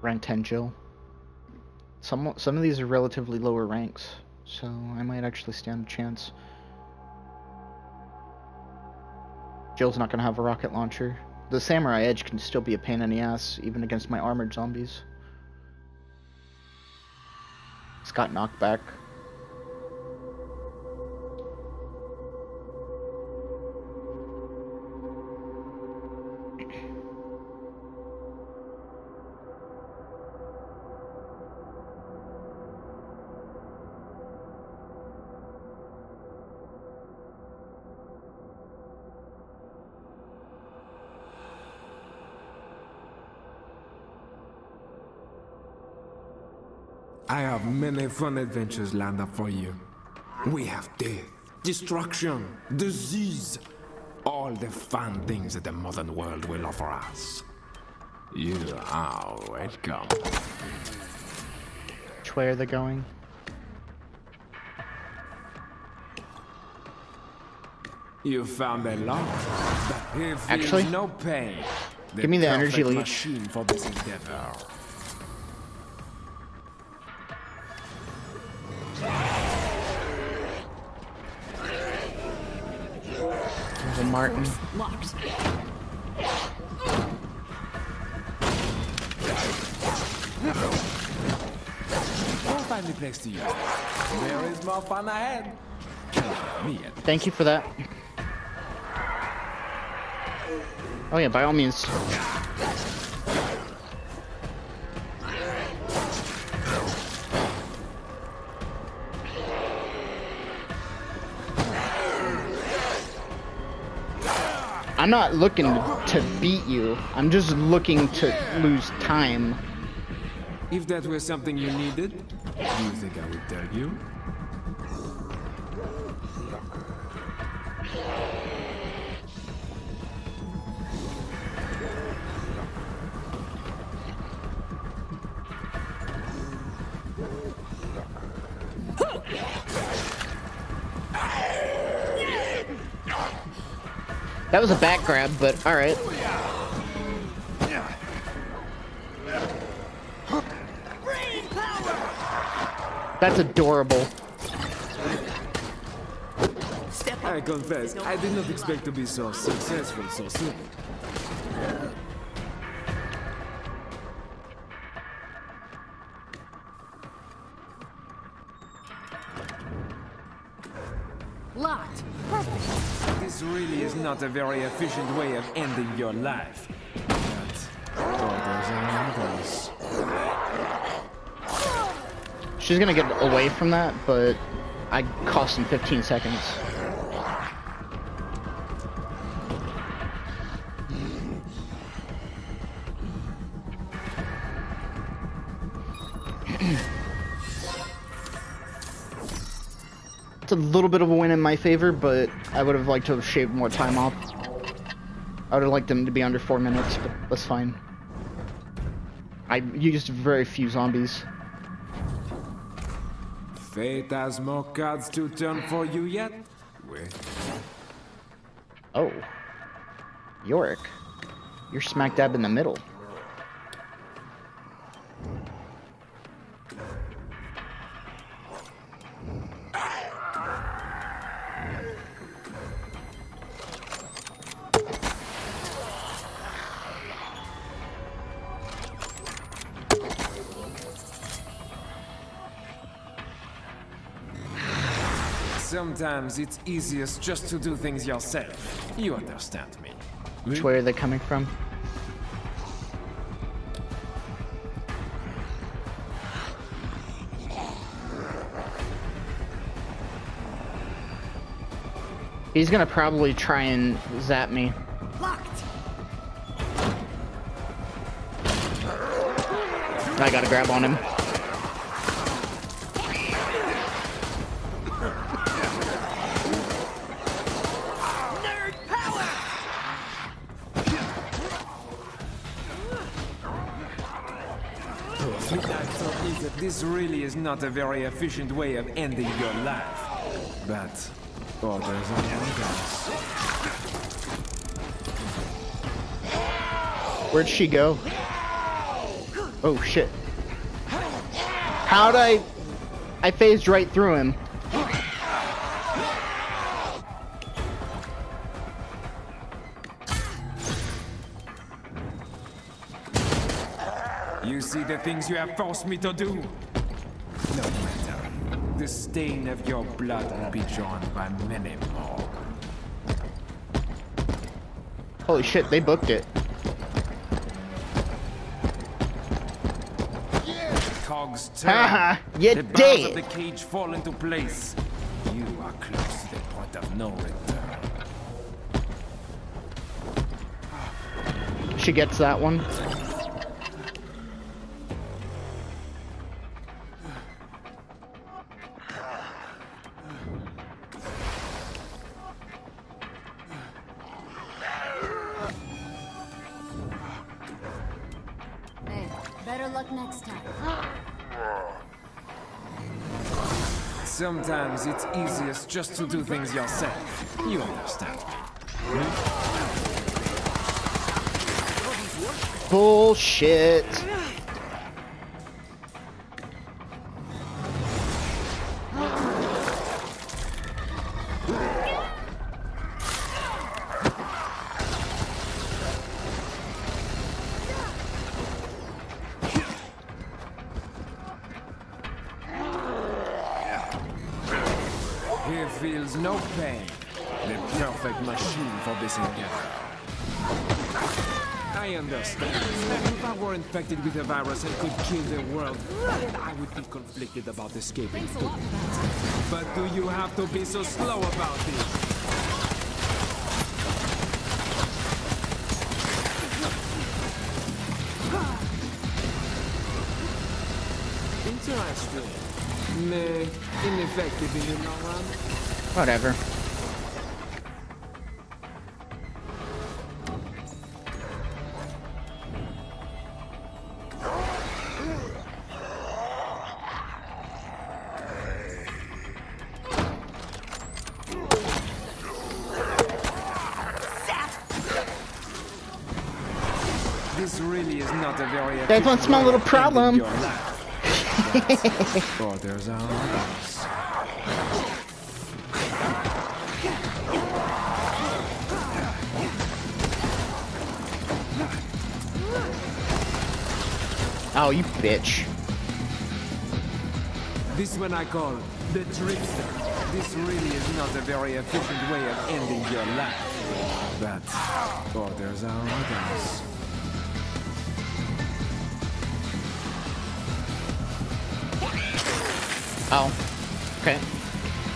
Rank 10 Jill. Some some of these are relatively lower ranks, so I might actually stand a chance. Jill's not gonna have a rocket launcher. The Samurai Edge can still be a pain in the ass, even against my armored zombies. It's got knockback. I have many fun adventures lined up for you. We have death, destruction, disease, all the fun things that the modern world will offer us. You are welcome. Which way are they going? You found a lot, but here Actually, no pain. give me the energy leech. machine for this endeavor. Martin. Locked. We'll find a place to use. There is more fun ahead. Count me in. Thank you for that. Oh yeah, by all means. I'm not looking to beat you. I'm just looking to lose time. If that were something you needed, do you think I would tell you? That was a back grab, but alright. That's adorable. I confess, I did not expect to be so successful so soon. Locked. Perfect. This really is not a very efficient way of ending your life. But orders are orders. She's gonna get away from that, but I cost him 15 seconds. It's a little bit of a win in my favor, but I would have liked to have shaved more time off. I would have liked them to be under four minutes, but that's fine. I used very few zombies. Fate has more cards to turn for you yet? Wait. Oh. Yorick. You're smack dab in the middle. Sometimes it's easiest just to do things yourself. You understand me. Which hmm? way are they coming from? He's gonna probably try and zap me. Locked. I gotta grab on him. This really is not a very efficient way of ending your life. But orders are orders. Where'd she go? Oh shit. How'd I... I phased right through him. See the things you have forced me to do? No matter. The stain of your blood will be drawn by many more. Holy shit, they booked it. Cogs turn. Haha, you the bars of dead. the cage fall into place. You are close to the point of no return. She gets that one. Sometimes it's easiest just to do things yourself. You understand. Bullshit. This. I understand. If I were infected with a virus and could kill the world, I would be conflicted about escaping too. But do you have to be so slow about it? Interesting. Meh, ineffective in run. Whatever. Not very That's what's my little problem. ending your life. But orders are orders. Oh, you bitch. This one I call the trickster. This really is not a very efficient way of ending your life. But orders are orders. Oh. Okay.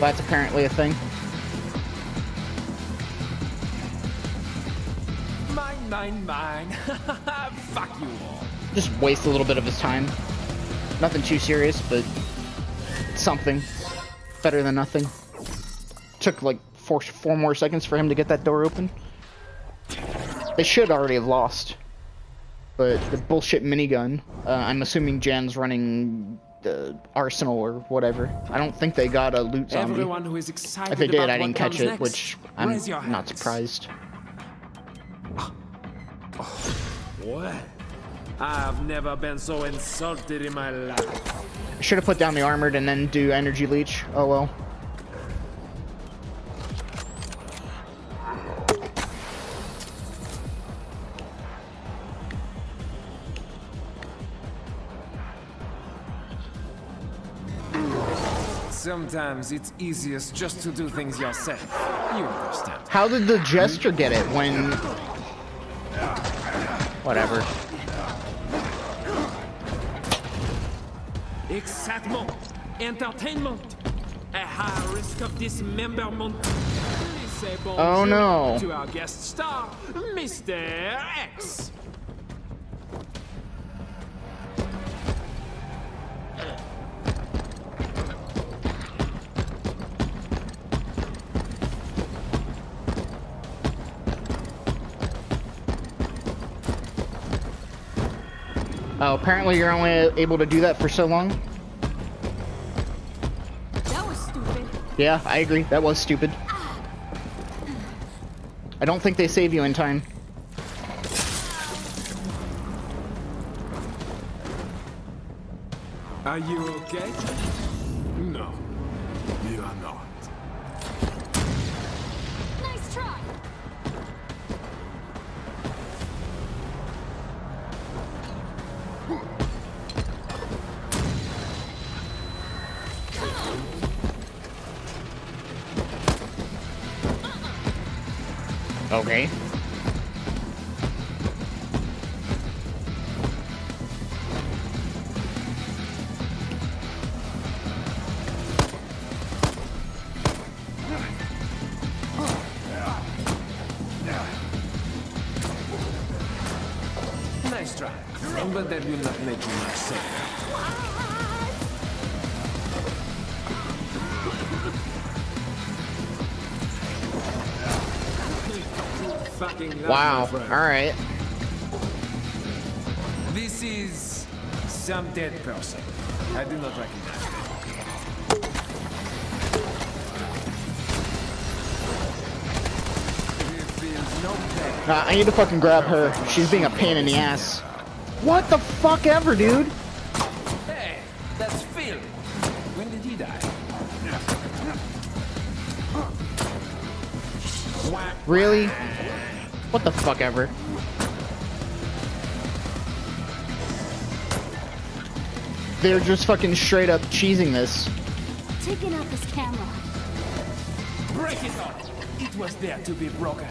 Well, that's apparently a thing. Mine, mine, mine. Fuck you all. Just waste a little bit of his time. Nothing too serious, but something. Better than nothing. Took like four, four more seconds for him to get that door open. They should already have lost. But the bullshit minigun, uh, I'm assuming Jan's running the arsenal or whatever. I don't think they got a loot zombie. Everyone who is excited If they did, I didn't catch it, next, which I'm not surprised. What? I've never been so insulted in my life. I should have put down the armored and then do energy leech. Oh well. Sometimes it's easiest just to do things yourself. You understand. How did the jester get it when... Whatever. Excitement, entertainment, a high risk of dismemberment. Oh, no. To our guest star, Mr. X. Oh, apparently you're only able to do that for so long. That was stupid. Yeah, I agree. That was stupid. I don't think they save you in time. Are you okay? Okay. Nice try. But that will not make you much love, Wow. All right. This is some dead person. I do not recognize no. Uh, I need to fucking grab her. She's being a pain in the ass. What the fuck ever, dude? Hey, that's Phil. When did he die? Really? What the fuck ever? They're just fucking straight up cheesing this. Taking out this camera. Break it off. It was there to be broken.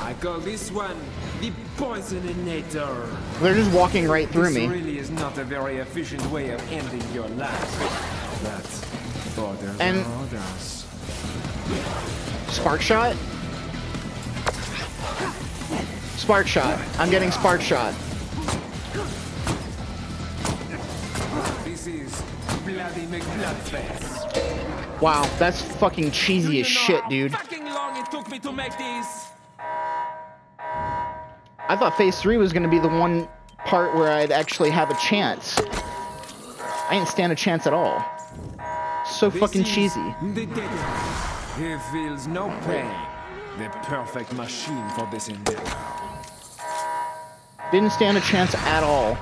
I call this one the poisoninator. They're just walking right through this me. really is not a very efficient way of ending your life. But orders And- are orders. Spark shot? Spark shot. I'm getting spark shot. This is Bloody McBloodface. Wow, that's fucking cheesy as shit, dude. Fucking long it took me to make this. I thought phase three was gonna be the one part where I'd actually have a chance. I didn't stand a chance at all. So This fucking cheesy. He feels no pain. The perfect machine for this endeavor. Didn't stand a chance at all.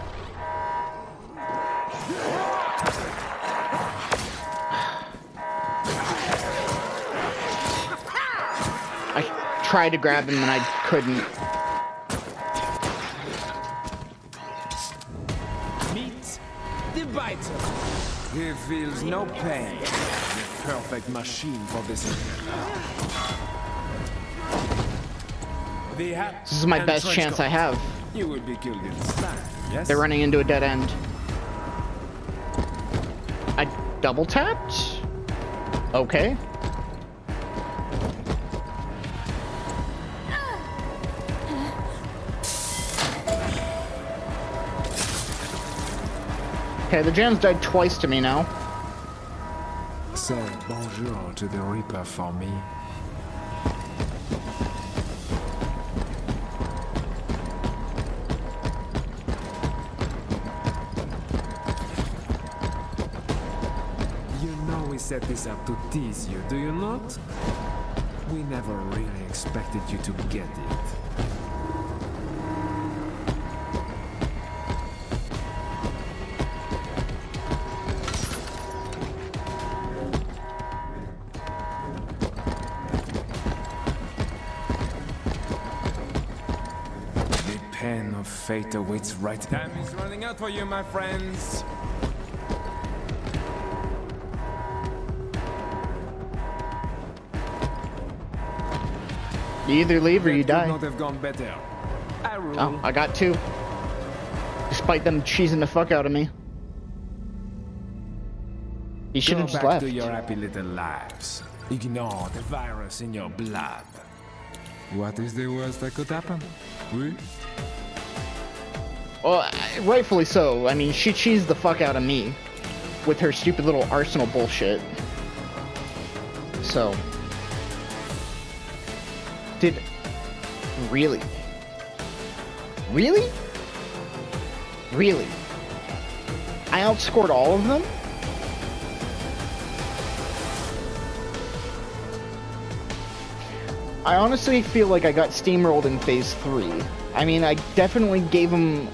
I tried to grab him and I couldn't. The biter. He feels no pain. The perfect machine for this endeavor. The hat This is my best chance. I have. You will be killed in yes? They're running into a dead end. I double tapped? Okay. Okay, the Jans died twice to me now. Say bonjour to the Reaper for me. You know we set this up to tease you, do you not? We never really expected you to get it. Pen of fate awaits right. Time is running out for you, my friends. You either leave or you die. not have gone better. I rule. Oh, I got two. Despite them cheesing the fuck out of me. He should Go have just back left. to your happy little lives. Ignore the virus in your blood. What is the worst that could happen? Oui? Well, rightfully so. I mean, she cheesed the fuck out of me with her stupid little arsenal bullshit. So. Did. Really? Really? Really? I outscored all of them? I honestly feel like I got steamrolled in phase three. I mean, I definitely gave them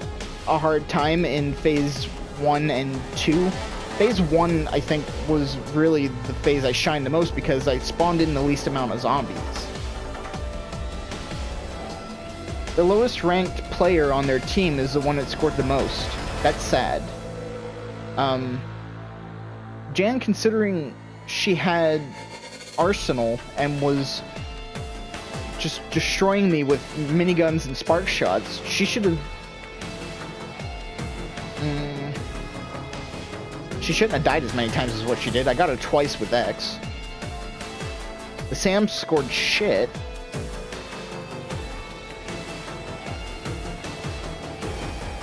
a hard time in phase one and two. Phase one, I think, was really the phase I shined the most because I spawned in the least amount of zombies. The lowest ranked player on their team is the one that scored the most. That's sad. Um, Jan, considering she had Arsenal and was just destroying me with miniguns and spark shots, she should have. She shouldn't have died as many times as what she did. I got her twice with X. The Sam scored shit.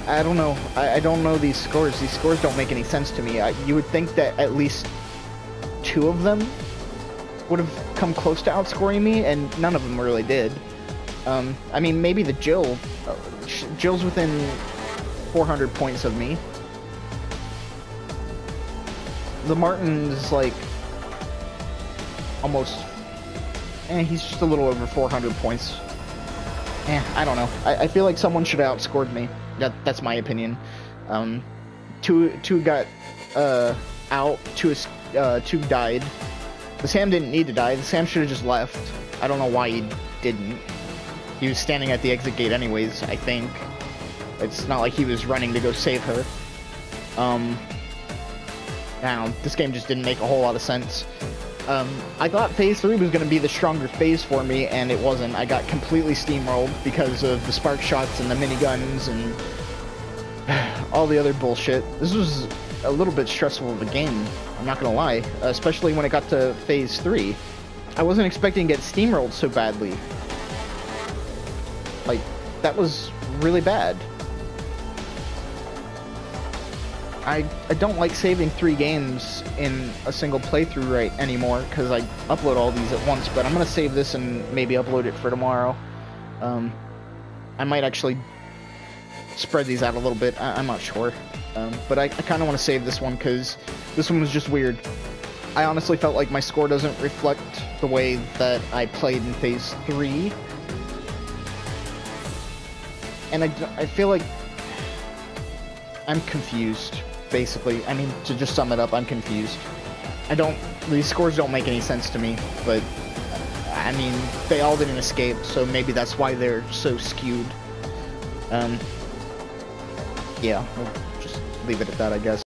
I don't know. I, I don't know these scores. These scores don't make any sense to me. I, you would think that at least two of them would have come close to outscoring me, and none of them really did. Um, I mean, maybe the Jill. Uh, Jill's within 400 points of me. The Martin's like almost. Eh, he's just a little over 400 points. Eh, I don't know. I, I feel like someone should have outscored me. That that's my opinion. Um, two two got uh out. Two uh two died. The Sam didn't need to die. The Sam should have just left. I don't know why he didn't. He was standing at the exit gate anyways. I think. It's not like he was running to go save her. Um. Now this game just didn't make a whole lot of sense. Um, I thought Phase 3 was going to be the stronger phase for me, and it wasn't. I got completely steamrolled because of the spark shots and the miniguns and all the other bullshit. This was a little bit stressful of a game, I'm not going to lie, especially when it got to Phase 3. I wasn't expecting to get steamrolled so badly. Like, that was really bad. I, I don't like saving three games in a single playthrough right anymore because I upload all these at once, but I'm going to save this and maybe upload it for tomorrow. Um, I might actually spread these out a little bit, I, am not sure. Um, but I, I kind of want to save this one because this one was just weird. I honestly felt like my score doesn't reflect the way that I played in Phase 3. And I, I feel like I'm confused basically. I mean, to just sum it up, I'm confused. I don't, these scores don't make any sense to me, but, I mean, they all didn't escape, so maybe that's why they're so skewed. Um, yeah, we'll just leave it at that, I guess.